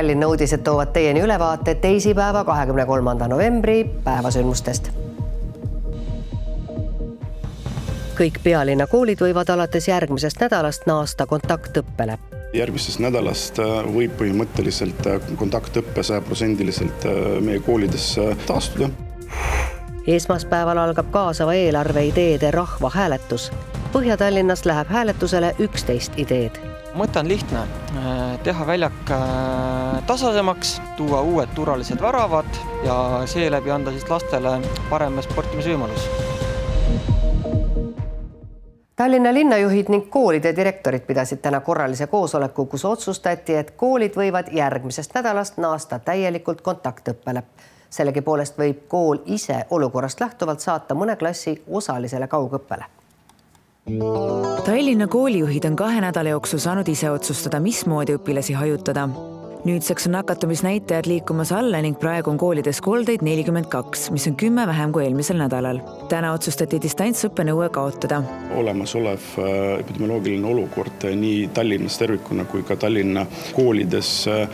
Tallinna uudised toovad teieni ülevaate teisipäeva, kahekümne kolmanda novembri päevasündmustest. kõik pealinna koolid võivad alates järgmisest nädalast naasta kontaktõppele järgmisest nädalast võib põhimõtteliselt kontaktõpe sajaprotsendiliselt meie koolides taastuda. esmaspäeval algab kaasava eelarve ideede rahvahääletus. Põhja-Tallinnas läheb hääletusele üksteist ideed mõte on lihtne, teha väljak tasasemaks, tuua uued turvalised väravad ja seeläbi anda siis lastele parem sportimisvõimalus. Tallinna linnajuhid ning koolide direktorid pidasid täna korralise koosoleku, kus otsustati, et koolid võivad järgmisest nädalast naasta täielikult kontaktõppele. sellegipoolest võib kool ise olukorrast lähtuvalt saata mõne klassi osalisele kaugõppele Tallinna koolijuhid on kahe nädala jooksul saanud ise otsustada, mismoodi õpilasi hajutada nüüdseks on nakatumisnäitajad liikumas alla ning praegu on koolides koldeid nelikümmend kaks, mis on kümme vähem kui eelmisel nädalal. täna otsustati distantsõppe nõue kaotada. olemasolev äh, epidemioloogiline olukord nii Tallinnas tervikuna kui ka Tallinna koolides äh,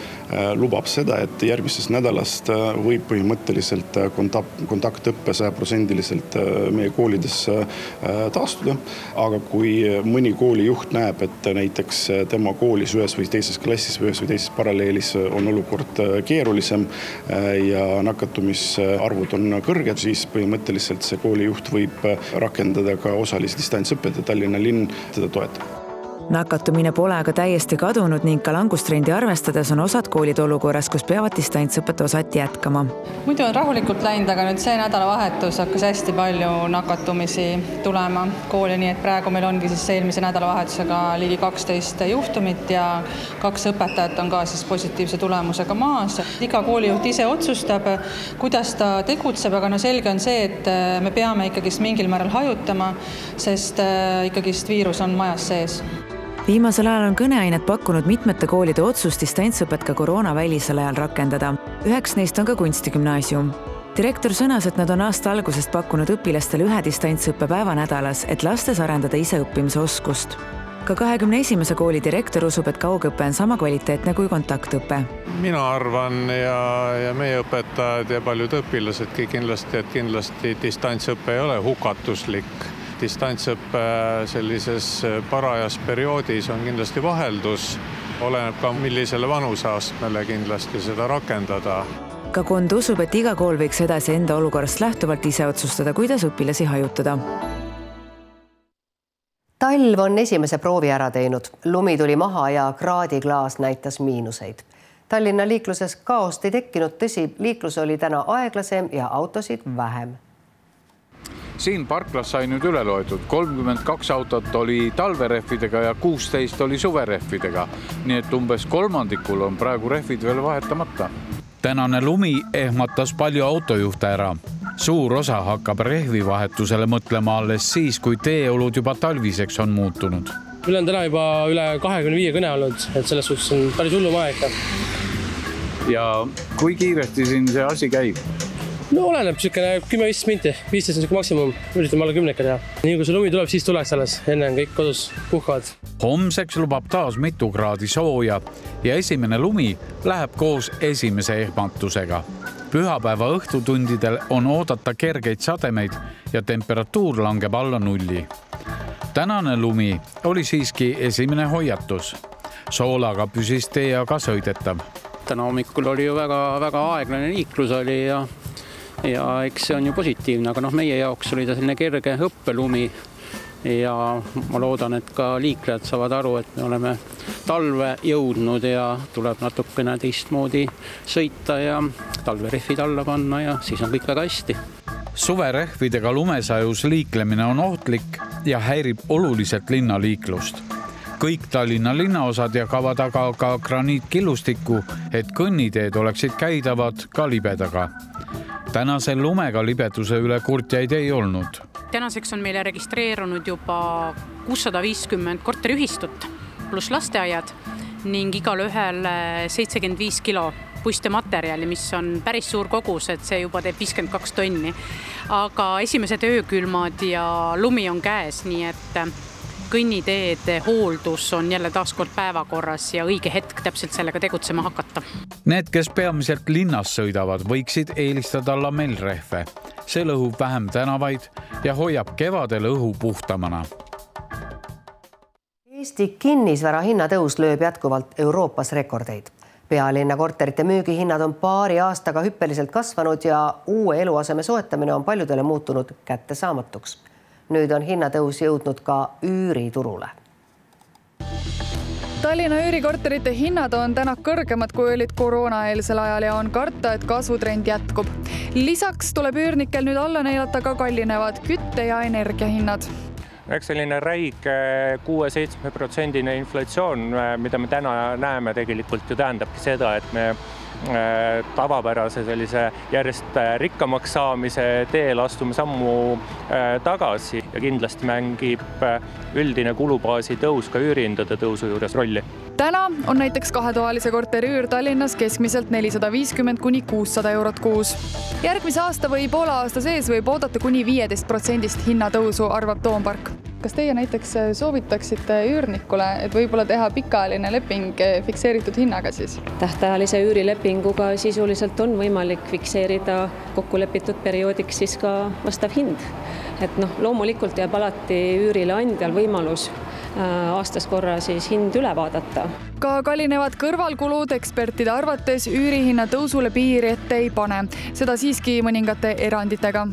lubab seda, et järgmisest nädalast äh, võib põhimõtteliselt kontakt, kontaktõpe sajaprotsendiliselt meie koolides taastuda. aga kui mõni koolijuht näeb, et näiteks tema koolis ühes või teises klassis või ühes või teises paralleelis paralleelis on olukord äh, keerulisem äh, ja nakatumisarvud on kõrged, siis põhimõtteliselt see koolijuht võib äh, rakendada ka osalist distantsõpet ja Tallinna linn teda toetab nakatumine pole aga täiesti kadunud ning ka langustrendi arvestades on osad koolid olukorras, kus peavad distantsõpet osati jätkama. muidu on rahulikult läinud, aga nüüd see nädalavahetus hakkas hästi palju nakatumisi tulema kooli, nii et praegu meil ongi siis eelmise nädalavahetusega ligi kaksteist juhtumit ja kaks õpetajat on ka siis positiivse tulemusega maas. iga koolijuht ise otsustab, kuidas ta tegutseb, aga no selge on see, et me peame ikkagist mingil määral hajutama, sest ikkagist viirus on majas sees viimasel ajal on kõneainet pakkunud mitmete koolide otsus distantsõpet ka koroonavälisel ajal rakendada. üheks neist on ka kunstigümnaasium. direktor sõnas, et nad on aasta algusest pakkunud õpilastele ühe distantsõppe päeva nädalas, et lastes arendada iseõppimise oskust ka kahekümne esimese kooli direktor usub, et kaugõpe on sama kvaliteetne kui kontaktõpe. mina arvan ja, ja meie õpetajad ja paljud õpilasedki kindlasti, et kindlasti distantsõpe ei ole hukatuslik distantsõppe sellises parajas perioodis on kindlasti vaheldus, oleneb ka, millisele vanuseastmele kindlasti seda rakendada ka Kond usub, et iga kool võiks edasi enda olukorrast lähtuvalt ise otsustada, kuidas õpilasi hajutada. talv on esimese proovi ära teinud, lumi tuli maha ja kraadiklaas näitas miinuseid. Tallinna liikluses kaost ei tekkinud, tõsi, liiklus oli täna aeglasem ja autosid vähem siin parklas sai nüüd üle loetud, kolmkümmend kaks autot oli talverehvidega ja kuusteist oli suverehvidega. nii et umbes kolmandikul on praegu rehvid veel vahetamata. tänane lumi ehmatas palju autojuhte ära. suur osa hakkab rehvivahetusele mõtlema alles siis, kui teeolud juba talviseks on muutunud. meil on täna juba üle kahekümne viie kõne olnud, et selles suhtes on päris hullum aeg. ja kui kiiresti siin see asi käib? No oleneb, niisugune kümme-viisteist minti, viisteist on niisugune maksimum, üritame alla kümne ikka teha. nii kui see lumi tuleb, siis tuleks alles, enne on kõik kodus puhkavad. homseks lubab taas mitu kraadi sooja ja esimene lumi läheb koos esimese ehmatusega. pühapäeva õhtutundidel on oodata kergeid sademeid ja temperatuur langeb alla nulli. tänane lumi oli siiski esimene hoiatus. soolaga püsis tee aga sõidetav täna hommikul oli ju väga-väga aeglane liiklus oli ja ja eks see on ju positiivne, aga noh, meie jaoks oli ta selline kerge õppelumi. Ja ma loodan, et ka liiklejad saavad aru, et me oleme talve jõudnud ja tuleb natukene teistmoodi sõita ja talverehvid alla panna ja siis on kõik väga hästi. suverehvidega lumesajus liiklemine on ohtlik ja häirib oluliselt linnaliiklust. Kõik Tallinna linnaosad jagavad aga ka graniitkillustikku, et kõnniteed oleksid käidavad ka libedaga tänase lumega libeduse üle kurtjaid ei olnud. tänaseks on meile registreerunud juba kuussada viiskümmend korteriühistut pluss lasteaiad ning igalühel seitsekümmend viis kilo puistematerjali, mis on päris suur kogus, et see juba teeb viiskümmend kaks tonni. aga esimesed öökülmad ja lumi on käes, nii et kõnniteede hooldus on jälle taaskord päevakorras ja õige hetk täpselt sellega tegutsema hakata. Need, kes peamiselt linnas sõidavad, võiksid eelistada lamellrehve. see lõhub vähem tänavaid ja hoiab kevadel õhu puhtamana. Eesti kinnisvara hinnatõus lööb jätkuvalt Euroopas rekordeid pealinna korterite müügihinnad on paari aastaga hüppeliselt kasvanud ja uue eluaseme soetamine on paljudele muutunud kättesaamatuks. Nüüd on hinnatõus jõudnud ka üüriturule. Tallinna üürikorterite hinnad on täna kõrgemad, kui olid koroonaeelsel ajal ja on karta, et kasvutrend jätkub. lisaks tuleb üürnikel nüüd alla neelata ka kallinevad kütte ja energiahinnad eks selline räige kuue-seitsme protsendine inflatsioon, mida me täna näeme, tegelikult ju tähendabki seda, et me tavapärase sellise järjest rikkamaks saamise teel astume sammu äh, tagasi. Ja kindlasti mängib äh, üldine kulubaasi tõus ka üürihindade tõusu juures rolli. Täna on näiteks kahetoalise korteri üür Tallinnas keskmiselt nelisada viiskümmend kuni kuussada eurot kuus. järgmise aasta või poole aasta sees võib oodata kuni viieteist protsendist hinnatõusu, arvab Toompark kas teie näiteks soovitaksite üürnikule, et võib-olla teha pikaajaline leping fikseeritud hinnaga siis? tähtajalise üürilepinguga sisuliselt on võimalik fikseerida kokkulepitud perioodiks siis ka vastav hind. et noh, loomulikult jääb alati üürileandjal võimalus Äh, aastas korra siis hind üle vaadata. ka kallinevad kõrvalkulud ekspertide arvates üürihinna tõusule piiri ette ei pane, seda siiski mõningate eranditega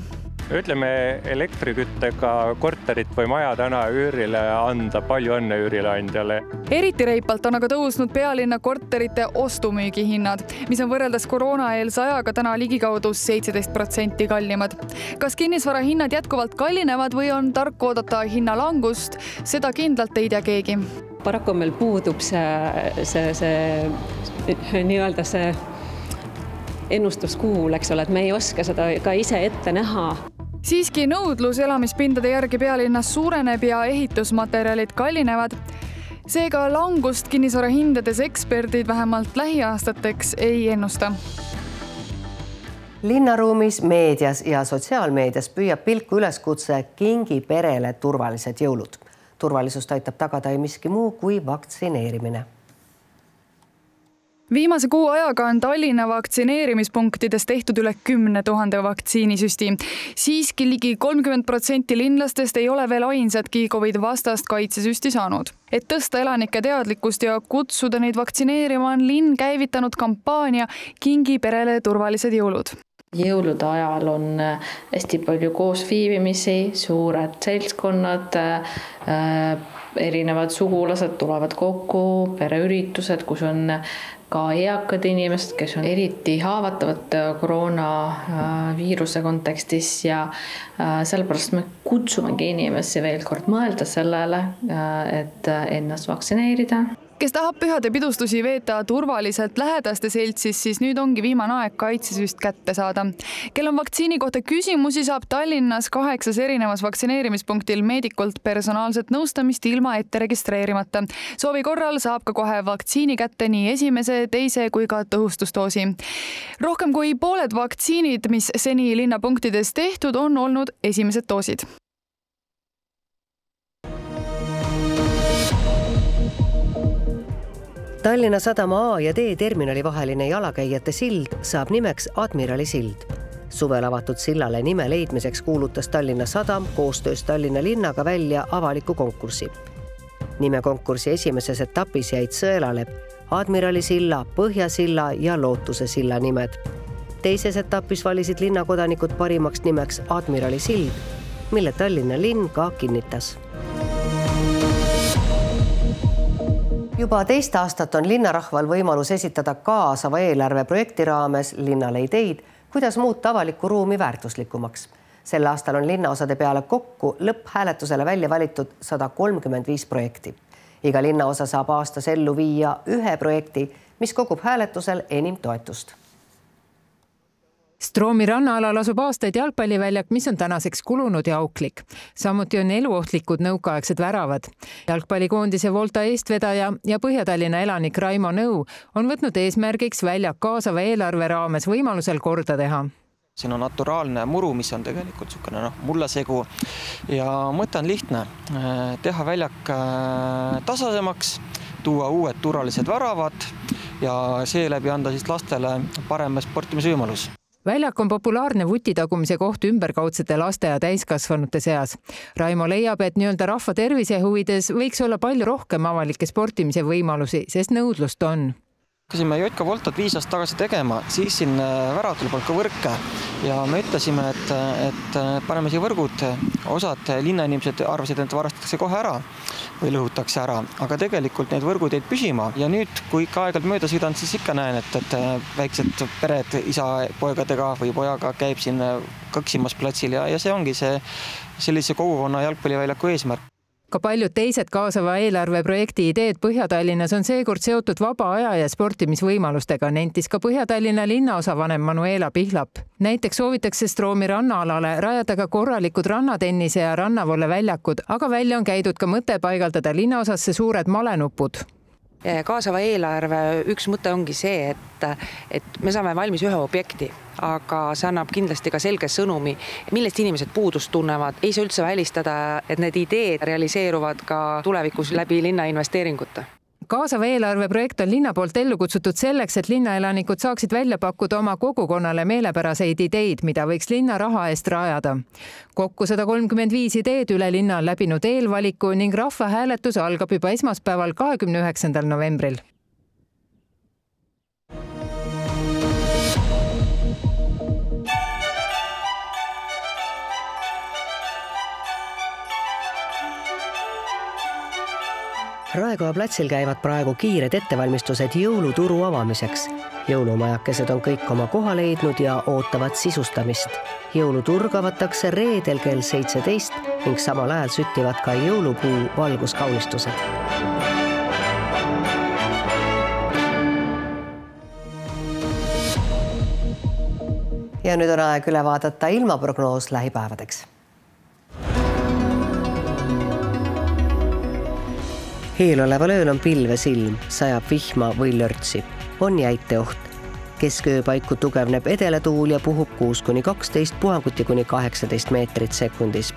ütleme elektriküttega korterit või maja täna üürile anda, palju õnne üürileandjale. eriti reipalt on aga tõusnud pealinna korterite ostu-müügihinnad, mis on võrreldes koroonaeelse ajaga täna ligikaudu seitseteist protsenti kallimad. kas kinnisvarahinnad jätkuvalt kallinevad või on tark oodata hinnalangust, seda kindlalt ei tea keegi. paraku meil puudub see, see, see nii-öelda see ennustuskuul, eks ole, et me ei oska seda ka ise ette näha siiski nõudlus elamispindade järgi pealinnas suureneb ja ehitusmaterjalid kallinevad. seega langust kinnisvara hindades eksperdid vähemalt lähiaastateks ei ennusta linnaruumis, meedias ja sotsiaalmeedias püüab pilku üleskutse kingi perele turvalised jõulud. turvalisust aitab tagada ei miski muu kui vaktsineerimine viimase kuu ajaga on Tallinna vaktsineerimispunktides tehtud üle kümne tuhande vaktsiinisüsti. siiski ligi kolmkümmend protsenti linlastest ei ole veel ainsatki Covid vastast kaitsesüsti saanud. et tõsta elanike teadlikkust ja kutsuda neid vaktsineerima, on linn käivitanud kampaania Kingi perele turvalised jõulud jõulude ajal on hästi palju koosviibimisi, suured seltskonnad äh,, erinevad sugulased tulevad kokku, pereüritused, kus on ka eakad inimesed, kes on eriti haavatavad äh, koroonaviiruse äh, kontekstis ja äh, sellepärast me kutsumegi inimesi veel kord mõelda sellele, et ennast vaktsineerida kes tahab pühade pidustusi veeta turvaliselt lähedaste seltsis, siis nüüd ongi viimane aeg kaitsesüst kätte saada. kel on vaktsiini kohta küsimusi, saab Tallinnas kaheksas erinevas vaktsineerimispunktil meedikult personaalset nõustamist ilma ette registreerimata. soovi korral saab ka kohe vaktsiini kätte nii esimese, teise kui ka tõhustusdoosi. rohkem kui pooled vaktsiinid, mis seni linnapunktides tehtud, on olnud esimesed doosid. Tallinna Sadama A ja D terminali vaheline jalakäijate sild saab nimeks Admirali sild. suvel avatud sillale nime leidmiseks kuulutas Tallinna Sadam koostöös Tallinna linnaga välja avaliku konkursi. nimekonkursi esimeses etapis jäid sõelale Admirali silla, Põhjasilla ja Lootuse silla nimed. teises etapis valisid linnakodanikud parimaks nimeks Admirali sild, mille Tallinna linn ka kinnitas juba teist aastat on linnarahval võimalus esitada kaasava eelarve projekti raames linnale ideid, kuidas muuta avalikku ruumi väärtuslikumaks. sel aastal on linnaosade peale kokku lõpphääletusele välja valitud sada kolmkümmend viis projekti. iga linnaosa saab aastas ellu viia ühe projekti, mis kogub hääletusel enim toetust Stroomi rannaalal asub aastaid jalgpalliväljak, mis on tänaseks kulunud ja auklik. samuti on eluohtlikud nõukaaegsed väravad. jalgpallikoondise Volta eestvedaja ja Põhja-Tallinna elanik Raimo Nõu on võtnud eesmärgiks väljak kaasava eelarve raames võimalusel korda teha siin on naturaalne muru, mis on tegelikult niisugune noh, mullasegu ja mõte on lihtne, teha väljak tasasemaks, tuua uued turvalised väravad ja seeläbi anda siis lastele parem sportimise võimalus väljak on populaarne vutitagumise koht ümberkaudsete laste ja täiskasvanute seas. Raimo leiab, et nii-öelda rahva tervise huvides võiks olla palju rohkem avalikke sportimise võimalusi, sest nõudlust on hakkasime Jotka Voltot viis aastat tagasi tegema, siis siin äh, väravatele polnud ka võrke. Ja me ütlesime, et, et äh, paneme siia võrgud. osad linnainimesed arvasid, et varastatakse kohe ära või lõhutakse ära, aga tegelikult need võrgud jäid püsima. Ja nüüd, kui ikka aeg-ajalt mööda sõidan, siis ikka näen, et, et äh, väiksed pered isa poegadega või pojaga käib siin kõksimas platsil. Ja, ja see ongi see sellise kogukonna jalgpalliväljaku eesmärk ka paljud teised kaasava eelarve projekti ideed Põhja-Tallinnas on seekord seotud vaba aja ja sportimisvõimalustega, nentis ka Põhja-Tallinna linnaosavanem Manuela Pihlap. näiteks soovitakse Stroomi rannaalale rajada ka korralikud rannatennise ja rannavolle väljakud, aga välja on käidud ka mõte paigaldada linnaosasse suured malenupud kaasava eelarve üks mõte ongi see, et, et me saame valmis ühe objekti, aga see annab kindlasti ka selge sõnumi, millest inimesed puudust tunnevad. ei saa üldse välistada, et need ideed realiseeruvad ka tulevikus läbi linna investeeringute kaasava eelarve projekt on linna poolt ellu kutsutud selleks, et linnaelanikud saaksid välja pakkuda oma kogukonnale meelepäraseid ideid, mida võiks linna raha eest rajada. kokku sada kolmkümmend viis ideed üle linna on läbinud eelvaliku ning rahvahääletus algab juba esmaspäeval, kahekümne üheksandal novembril Raekoja platsil käivad praegu kiired ettevalmistused jõuluturu avamiseks. jõulumajakesed on kõik oma koha leidnud ja ootavad sisustamist. jõuluturg avatakse reedel kell seitseteist ning samal ajal süttivad ka jõulupuu valguskaunistused. ja nüüd on aeg üle vaadata ilmaprognoos lähipäevadeks eeloleval ööl on pilves ilm, sajab vihma või lörtsi, on jäiteoht. kesköö paiku tugevneb edelatuul ja puhub kuus kuni kaksteist, puhanguti kuni kaheksateist meetrit sekundis.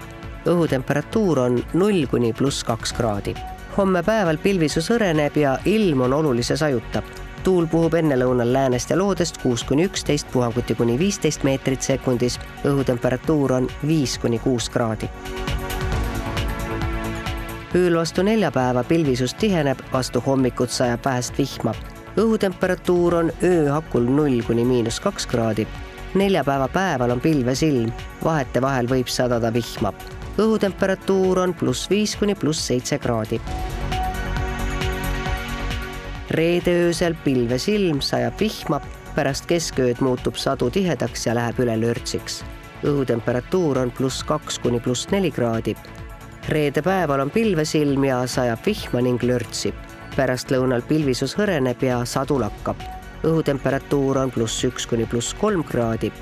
õhutemperatuur on null kuni pluss kaks kraadi. homme päeval pilvisus hõreneb ja ilm on olulise sajuta. tuul puhub ennelõunal läänest ja loodest kuus kuni üksteist, puhanguti kuni viisteist meetrit sekundis. õhutemperatuur on viis kuni kuus kraadi ööl vastu neljapäeva pilvisus tiheneb, vastu hommikut sajab vähest vihma. õhutemperatuur on öö hakul null kuni miinus kaks kraadi. neljapäeva päeval on pilves ilm, vahetevahel võib sadada vihma. õhutemperatuur on pluss viis kuni pluss seitse kraadi. reede öösel pilves ilm, sajab vihma, pärast keskööd muutub sadu tihedaks ja läheb üle lörtsiks. õhutemperatuur on pluss kaks kuni pluss neli kraadi reede päeval on pilvesilm ja sajab vihma ning lörtsi. pärastlõunal pilvisus hõreneb ja sadu lakkab. õhutemperatuur on pluss üks kuni pluss kolm kraadi.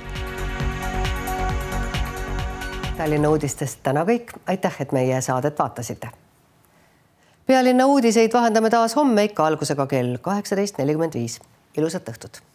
Tallinna uudistest täna kõik, aitäh, et meie saadet vaatasite. pealinna uudiseid vahendame taas homme ikka algusega kell kaheksateist nelikümmend viis. ilusat õhtut